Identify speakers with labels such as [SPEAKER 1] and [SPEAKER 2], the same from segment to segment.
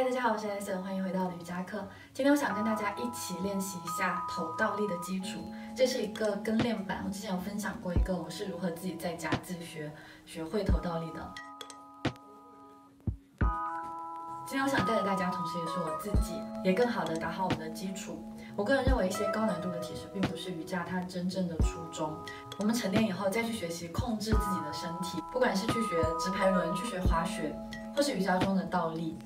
[SPEAKER 1] 嗨，大家好，我是 S，欢迎回到瑜伽课。今天我想跟大家一起练习一下头倒立的基础，这是一个跟练版。我之前有分享过一个，我是如何自己在家自学学会头倒立的。今天我想带着大家，同时也是我自己，也更好的打好我们的基础。我个人认为，一些高难度的体式并不是瑜伽它真正的初衷。我们沉淀以后再去学习控制自己的身体，不管是去学直排轮、去学滑雪，或是瑜伽中的倒立，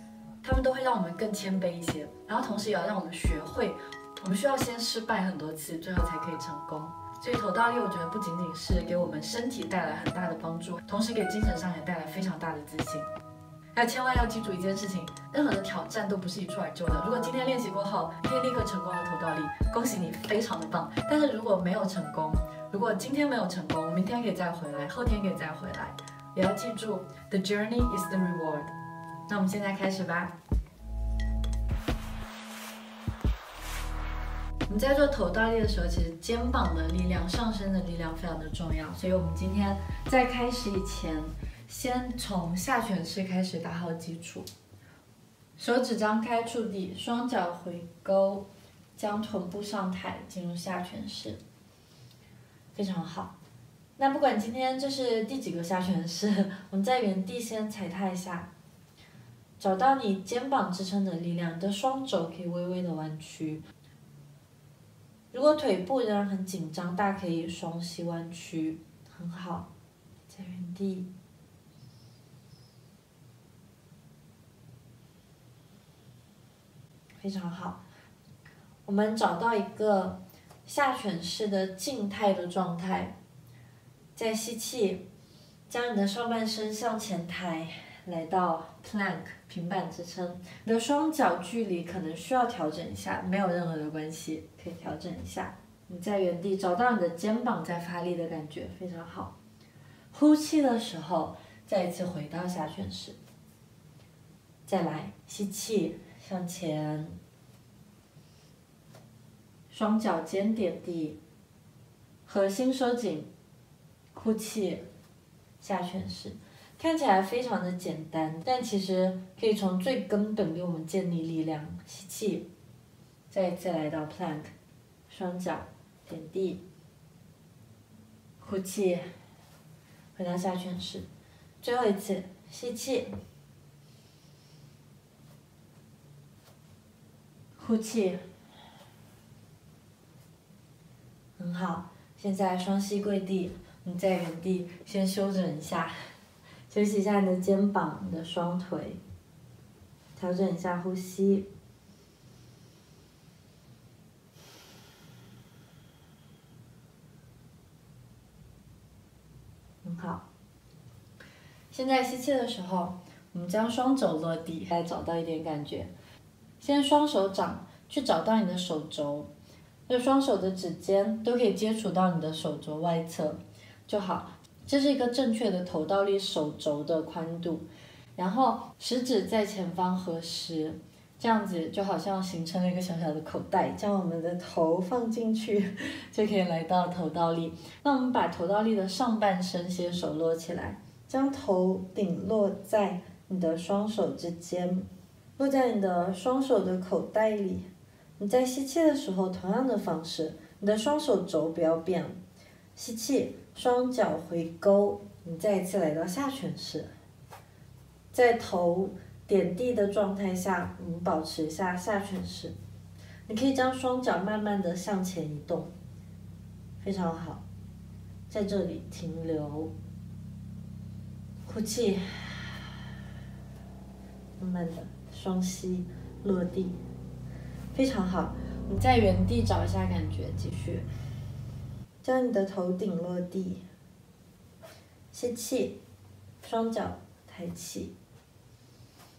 [SPEAKER 1] 他们都会让我们更谦卑一些。然后同时也要让我们学会，我们需要先失败很多次，最后才可以成功。所以头倒立，我觉得不仅仅是给我们身体带来很大的帮助，同时给精神上也带来非常大的自信。还千万要记住一件事情，任何的挑战都不是一蹴而就的。如果今天练习过后，今天立刻成功了头倒立，恭喜你，非常的棒。但是如果没有成功，如果今天没有成功，明天可以再回来，后天可以再回来，也要记住，the journey is the reward。那我们现在开始吧。我们在做头倒立的时候，其实肩膀的力量、上身的力量非常的重要，所以我们今天在开始以前。先从下犬式开始打好基础，手指张开触地，双脚回勾，将臀部上抬，进入下犬式，非常好。那不管今天这是第几个下犬式，我们在原地先踩踏一下，找到你肩膀支撑的力量，你的双肘可以微微的弯曲。如果腿部仍然很紧张，大家可以双膝弯曲，很好，在原地。非常好，我们找到一个下犬式的静态的状态，再吸气，将你的上半身向前抬，来到 plank 平板支撑。你的双脚距离可能需要调整一下，没有任何的关系，可以调整一下。你在原地找到你的肩膀在发力的感觉，非常好。呼气的时候，再一次回到下犬式，再来吸气。向前，双脚尖点地，核心收紧，呼气，下犬式，看起来非常的简单，但其实可以从最根本给我们建立力量。吸气，再一次来到 plank，双脚点地，呼气，回到下犬式，最后一次吸气。呼气，很好。现在双膝跪地，你在原地先休整一下，休息一下你的肩膀、你的双腿，调整一下呼吸，很好。现在吸气的时候，我们将双肘落地，来找到一点感觉。先双手掌去找到你的手肘，那双手的指尖都可以接触到你的手肘外侧就好。这是一个正确的头倒立手肘的宽度，然后食指在前方合十，这样子就好像形成了一个小小的口袋，将我们的头放进去，就可以来到头倒立。那我们把头倒立的上半身先手落起来，将头顶落在你的双手之间。落在你的双手的口袋里。你在吸气的时候，同样的方式，你的双手肘不要变。吸气，双脚回勾。你再一次来到下犬式，在头点地的状态下，我们保持一下下犬式。你可以将双脚慢慢的向前移动，非常好，在这里停留。呼气，慢慢的。双膝落地，非常好。你在原地找一下感觉，继续。将你的头顶落地，吸气，双脚抬起，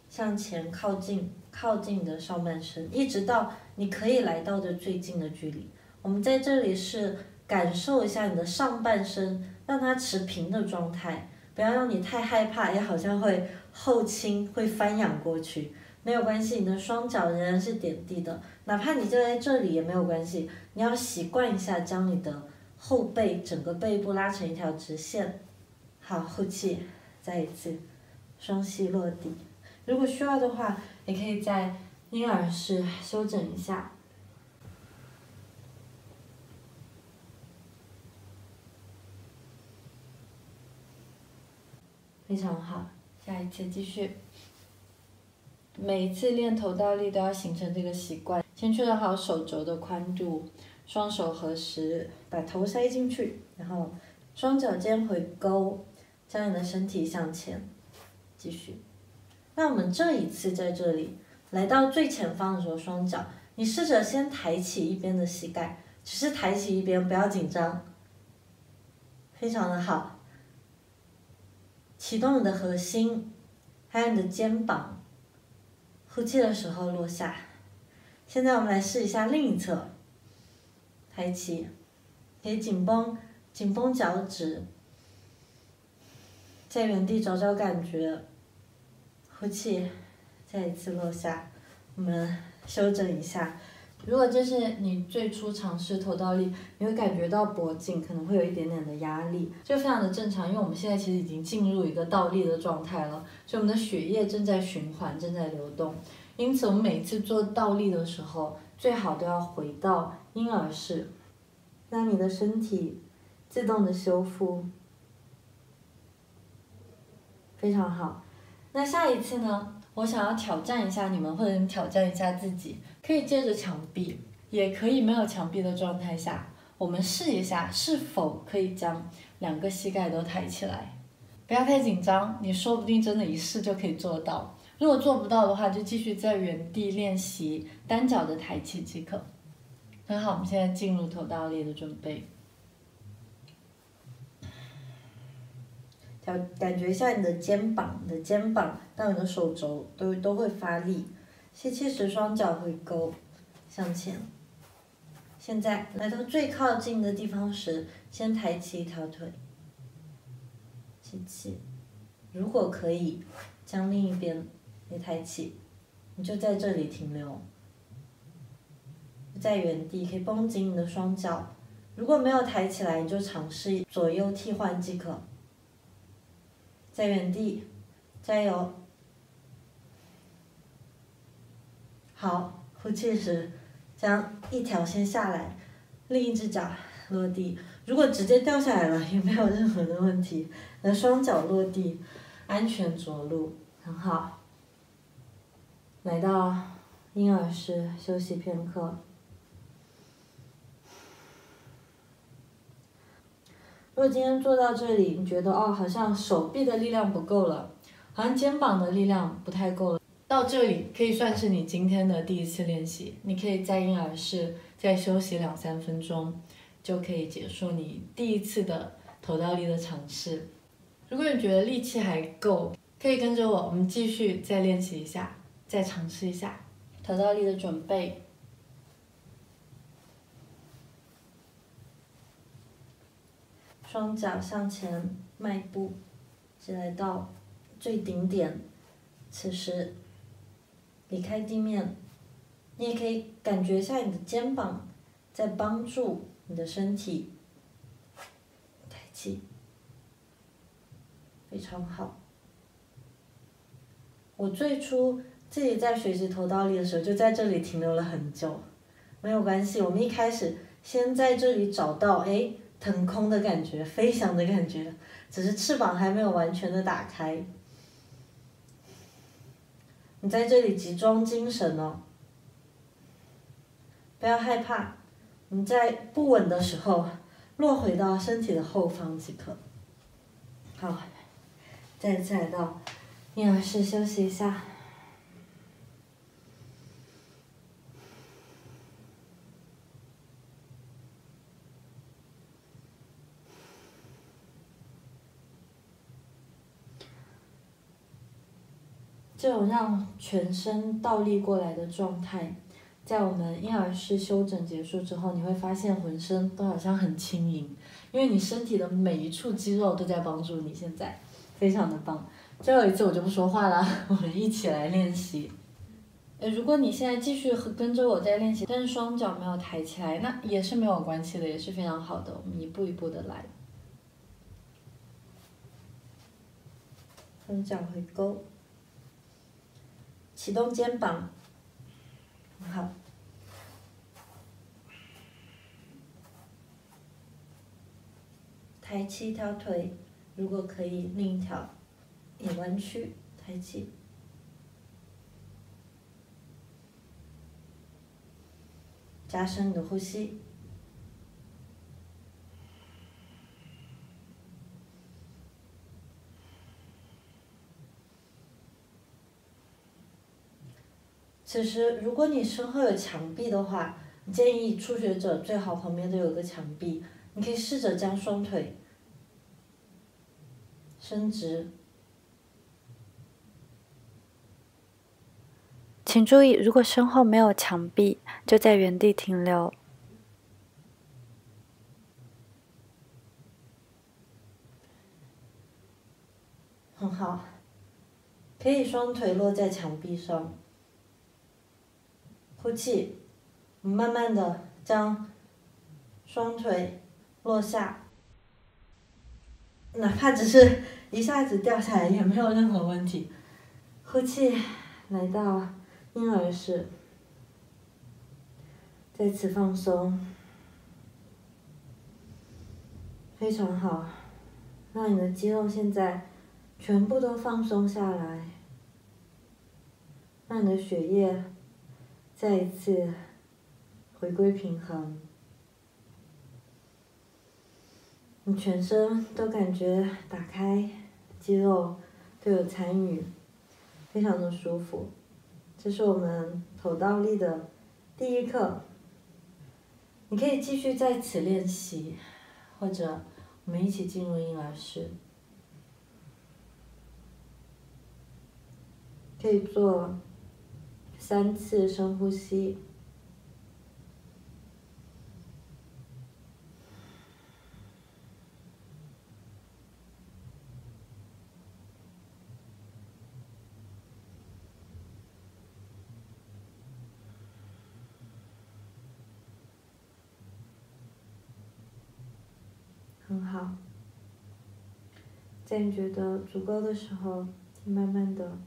[SPEAKER 1] 向前靠近，靠近你的上半身，一直到你可以来到的最近的距离。我们在这里是感受一下你的上半身，让它持平的状态，不要让你太害怕，也好像会后倾，会翻仰过去。没有关系，你的双脚仍然是点地的，哪怕你就在这里也没有关系。你要习惯一下，将你的后背整个背部拉成一条直线。好，呼气，再一次，双膝落地。如果需要的话，你可以在婴儿室休整一下。非常好，下一次继续。每一次练头倒立都要形成这个习惯，先确认好手肘的宽度，双手合十，把头塞进去，然后双脚尖回勾，将你的身体向前，继续。那我们这一次在这里，来到最前方的时候，双脚，你试着先抬起一边的膝盖，只是抬起一边，不要紧张。非常的好。启动你的核心，还有你的肩膀，呼气的时候落下。现在我们来试一下另一侧，抬起，可以紧绷紧绷脚趾，在原地找找感觉，呼气，再一次落下，我们休整一下。如果这是你最初尝试头倒立，你会感觉到脖颈可能会有一点点的压力，这非常的正常，因为我们现在其实已经进入一个倒立的状态了，所以我们的血液正在循环，正在流动，因此我们每次做倒立的时候，最好都要回到婴儿式，让你的身体自动的修复，非常好。那下一次呢？我想要挑战一下你们，或者挑战一下自己，可以借着墙壁，也可以没有墙壁的状态下，我们试一下是否可以将两个膝盖都抬起来。不要太紧张，你说不定真的一试就可以做到。如果做不到的话，就继续在原地练习单脚的抬起即可。很好，我们现在进入头倒立的准备。感感觉一下你的肩膀，你的肩膀到你的手肘都都会发力。吸气时双脚回勾，向前。现在来到最靠近的地方时，先抬起一条腿。吸气，如果可以，将另一边也抬起，你就在这里停留。在原地可以绷紧你的双脚，如果没有抬起来，你就尝试左右替换即可。在原地，加油！好，呼气时，将一条先下来，另一只脚落地。如果直接掉下来了，也没有任何的问题。那双脚落地，安全着陆，很好。来到婴儿式休息片刻。如果今天做到这里，你觉得哦，好像手臂的力量不够了，好像肩膀的力量不太够了，到这里可以算是你今天的第一次练习。你可以在婴儿室再休息两三分钟，就可以结束你第一次的头倒立的尝试。如果你觉得力气还够，可以跟着我，我们继续再练习一下，再尝试一下头倒立的准备。双脚向前迈步，直来到最顶点。此时离开地面，你也可以感觉一下你的肩膀在帮助你的身体抬起，非常好。我最初自己在学习头倒立的时候，就在这里停留了很久，没有关系。我们一开始先在这里找到，哎。腾空的感觉，飞翔的感觉，只是翅膀还没有完全的打开。你在这里集中精神哦，不要害怕。你在不稳的时候，落回到身体的后方即可。好，再次来到婴儿室休息一下。这种让全身倒立过来的状态，在我们婴儿式休整结束之后，你会发现浑身都好像很轻盈，因为你身体的每一处肌肉都在帮助你。现在非常的棒。最后一次我就不说话了，我们一起来练习。呃，如果你现在继续和跟着我在练习，但是双脚没有抬起来，那也是没有关系的，也是非常好的。我们一步一步的来，双脚回勾。启动肩膀，好。抬起一条腿，如果可以，另一条也弯曲，抬起。加深你的呼吸。此时，如果你身后有墙壁的话，建议初学者最好旁边都有个墙壁。你可以试着将双腿伸直。
[SPEAKER 2] 请注意，如果身后没有墙壁，就在原地停留。
[SPEAKER 1] 很好，可以双腿落在墙壁上。呼气，慢慢的将双腿落下，哪怕只是一下子掉下来也没有任何问题。呼气，来到婴儿式，再次放松，非常好，让你的肌肉现在全部都放松下来，让你的血液。再一次回归平衡，你全身都感觉打开，肌肉都有参与，非常的舒服。这是我们头倒立的第一课，你可以继续在此练习，或者我们一起进入婴儿式，可以做。三次深呼吸，很好。在你觉得足够的时候，慢慢的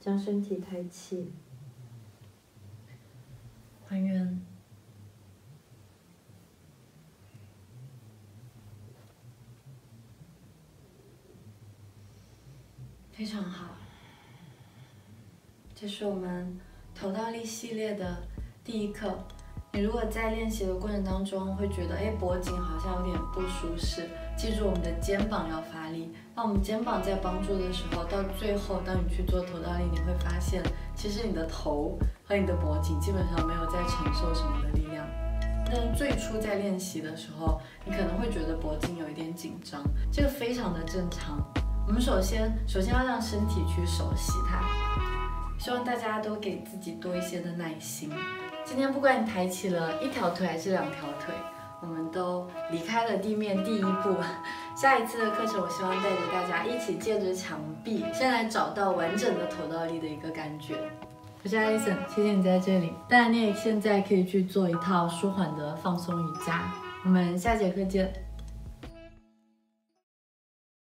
[SPEAKER 1] 将身体抬起。还原，非常好。这是我们头倒立系列的第一课。你如果在练习的过程当中会觉得，哎，脖颈好像有点不舒适，记住我们的肩膀要发力。那我们肩膀在帮助的时候，到最后，当你去做头倒立，你会发现，其实你的头和你的脖颈基本上没有在承受什么的力量。但最初在练习的时候，你可能会觉得脖颈有一点紧张，这个非常的正常。我们首先，首先要让身体去熟悉它。希望大家都给自己多一些的耐心。今天不管你抬起了一条腿还是两条腿，我们都离开了地面第一步。下一次的课程，我希望带着大家一起借着墙壁，先来找到完整的头倒立的一个感觉。我是艾丽森，谢谢你在这里。当然，你也现在可以去做一套舒缓的放松瑜伽。我们下节课见。